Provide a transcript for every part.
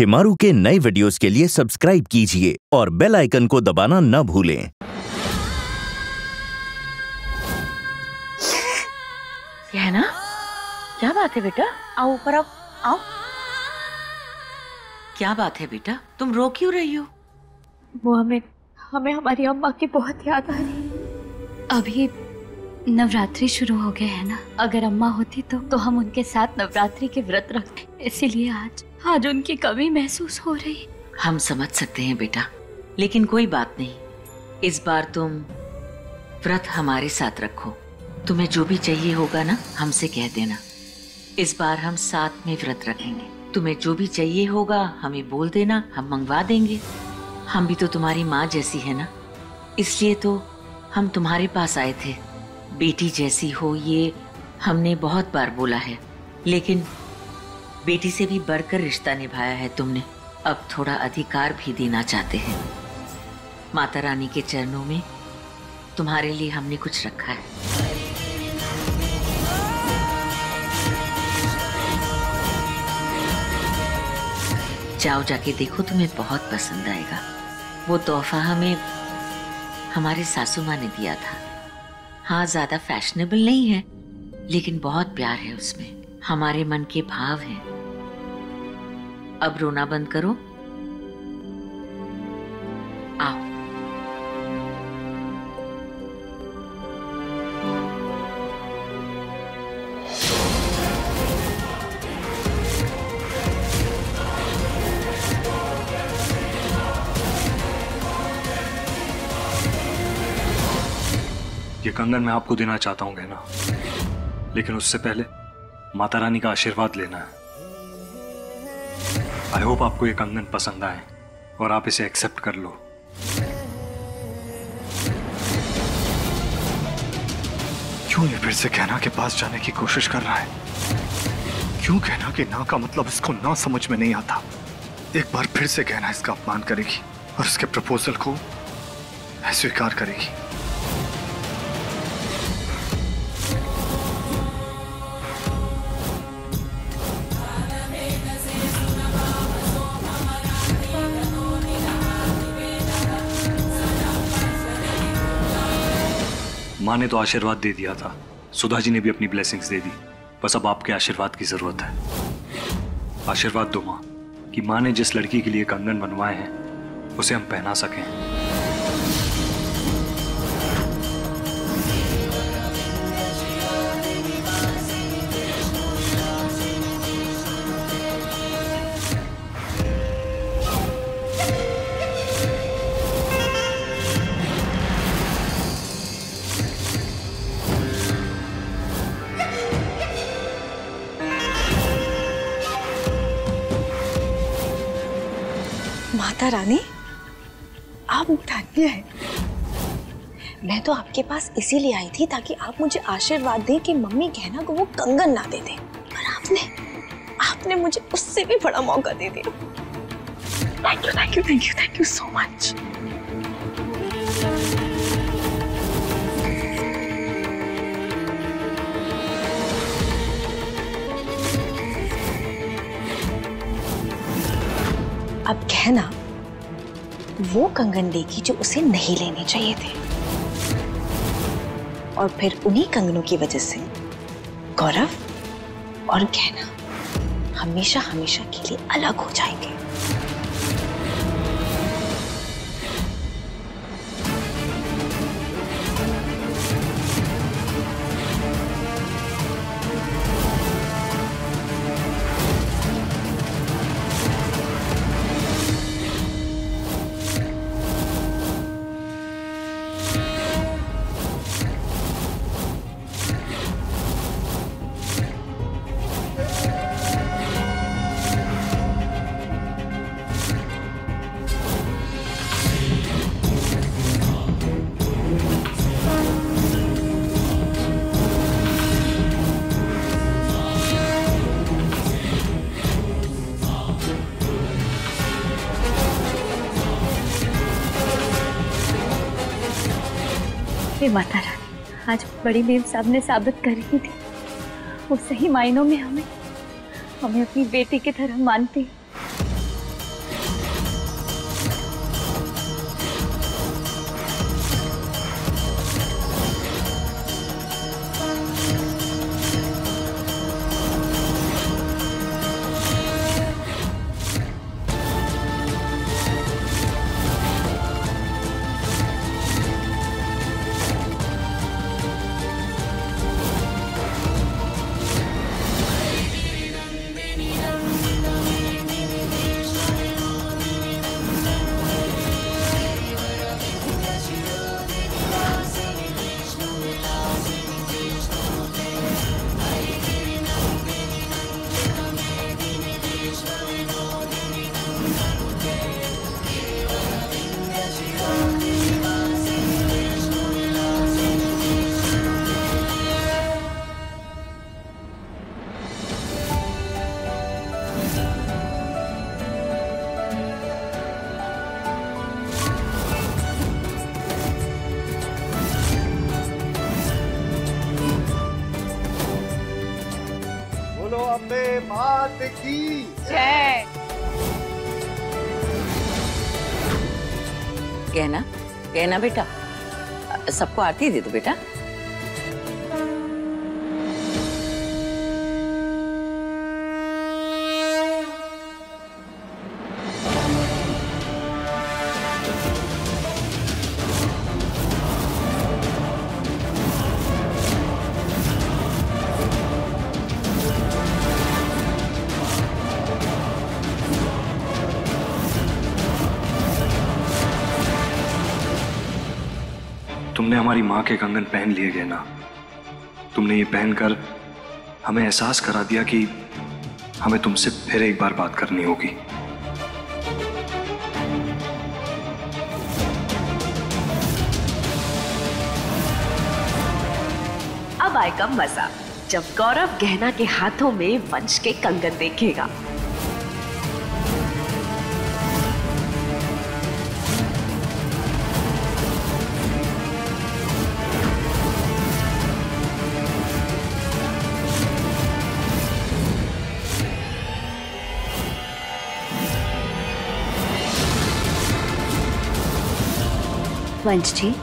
शिमारू के नए वीडियोस के लिए सब्सक्राइब कीजिए और बेल आइकन को दबाना न भूलें। ये है ना? क्या बात है बेटा? आओ ऊपर आओ। आओ। क्या बात है बेटा? तुम रो क्यों रही हो? वो हमें हमें हमारी अम्मा की बहुत याद आ रही अभी नवरात्रि शुरू हो गए है ना? अगर अम्मा होती तो तो हम उनके साथ नवरात्रि के व्रत रखते। इसीलिए आज आज उनकी कमी महसूस हो रही हम समझ सकते हैं बेटा, लेकिन कोई बात नहीं। इस बार तुम व्रत हमारे साथ रखो। तुम्हें जो भी चाहिए होगा ना, हमसे कह देना। इस बार हम साथ में व्रत रखेंगे। तुम्हें जो भी चाहिए होगा, हमें बोल देना, हम मंगवा देंगे। हम भी तो तुम्हारी माँ जैसी है ना। इसलिए तो हम तुम्हारे पास आए थे। बेटी जैसी हो ये हमने बहुत बार बोला है, लेकिन बेटी से भी बढ़कर रिश्ता निभाया है तुमने। अब थोड़ा अधिकार भी देना चाहते हैं। माता रानी के चरणों में तुम्हारे लिए हमने कुछ रखा है। जाओ जाके देखो, तुम्हें बहुत पसंद आएगा। वो तोहफा हमें, हमारे सासू माँ ने दिया था। हाँ ज़्यादा फैशनेबल नहीं है, लेकिन बहुत प्यार है उसमें। हमारे मन के भाव हैं। अब रोना बंद करो। आओ। ये कंगन मैं आपको देना चाहता हूँ, गहना। लेकिन उससे पहले माता रानी का आशीर्वाद लेना है। आई होप आपको ये कंगन पसंद आए और आप इसे एक्सेप्ट कर लो। क्यों ये फिर से कहना के पास जाने की कोशिश कर रहा है? क्यों कहना कि ना का मतलब इसको ना समझ में नहीं आता? एक बार फिर से कहना इसका अपमान करेगी और उसके प्रपोजल को अस्वीकार करेगी। माँ ने तो आशीर्वाद दे दिया था। सुधा जी ने भी अपनी ब्लेसिंग्स दे दी। बस अब आपके आशीर्वाद की ज़रूरत है। आशीर्वाद दो माँ, कि माँ ने जिस लड़की के लिए कंगन बनवाए हैं, उसे हम पहना सकें। रानी? आप धन्य हैं मैं तो आपके पास इसीलिए आई थी ताकि आप मुझे आशीर्वाद दें कि मम्मी कहना को वो कंगन ना दे दे। पर आपने आपने मुझे उससे भी बड़ा मौका दे दिया। Thank you thank you thank you thank you so much अब कहना वो कंगन देगी जो उसे नहीं लेने चाहिए थे। और फिर उन्हीं कंगनों की वजह से गौरव और गहना हमेशा हमेशा के लिए अलग हो जाएँगे। माता रानी। आज बड़ी मेम साहब ने साबित कर ही थी। वो सही मायनों में हमें हमें अपनी बेटी की तरह मानती कहना कहना बेटा सबको आरती दे दो बेटा। तुमने हमारी माँ के कंगन पहन लिए गए ना तुमने ये पहनकर हमें एहसास करा दिया कि हमें तुमसे फिर एक बार बात करनी होगी। अब आएगा मज़ा, जब गौरव गहना के हाथों में वंश के कंगन देखेगा। वंश जी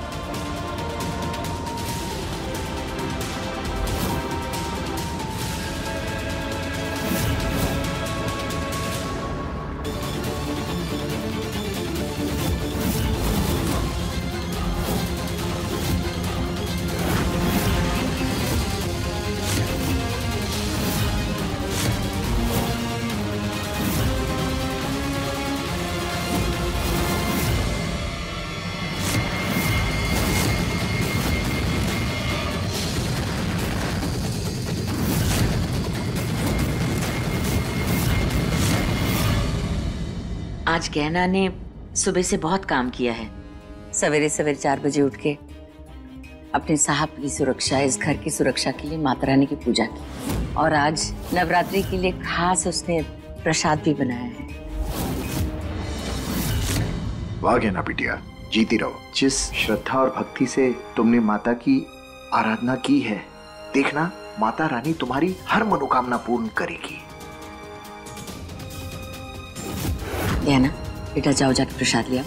आज गहना ने सुबह से बहुत काम किया है। सवेरे सवेरे चार बजे उठ के अपने साहब की सुरक्षा, इस घर की सुरक्षा के लिए माता रानी की पूजा की। और आज नवरात्रि के लिए खास उसने प्रसाद भी बनाया है। वाह ना बिटिया जीती रहो। जिस श्रद्धा और भक्ति से तुमने माता की आराधना की है, देखना माता रानी तुम्हारी हर मनोकामना पूर्ण करेगी। गहना बेटा जाओ जाके प्रसाद लिया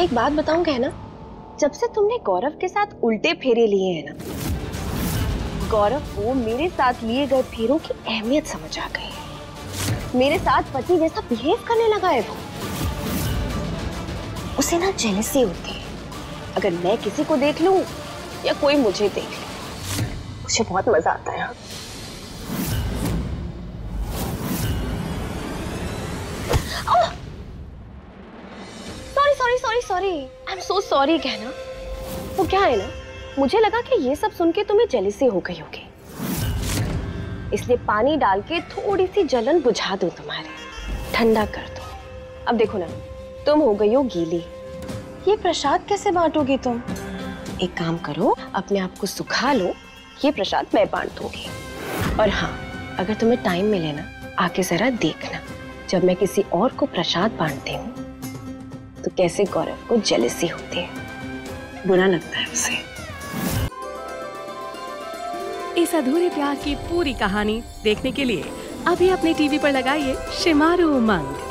एक बात बताऊँ, कहना, जब से तुमने गौरव के साथ उल्टे फेरे लिए हैं ना, गौरव को मेरे साथ लिए गए फेरों की अहमियत समझ आ गई है। मेरे साथ पति जैसा बिहेव करने लगा है वो। उसे ना जेलसी होती है। अगर मैं किसी को देख लूँ या कोई मुझे देख ले मुझे बहुत मज़ा आता है। Sorry sorry I am so sorry कहना वो क्या है ना? मुझे लगा कि ये सब सुन के तुम्हें जेलिसी हो गई होगी। इसलिए पानी डाल के थोड़ी सी जलन बुझा दूँ तुम्हारे। ठंडा कर दो। अब देखो ना, तुम हो गई हो गीली। ये प्रसाद कैसे बांटोगी तुम? एक काम करो, अपने आप को सुखा लो। ये प्रसाद मैं बांट दूँगी। और हाँ अगर तुम्हें टाइम मिले ना, आके जरा देखना। जब मैं किसी और को प्रसाद बांटती हूँ तो कैसे गौरव को जेलसी होती है? बुरा लगता है उसे। इस अधूरे प्यार की पूरी कहानी देखने के लिए अभी अपने टीवी पर लगाइए शिमारू उमंग।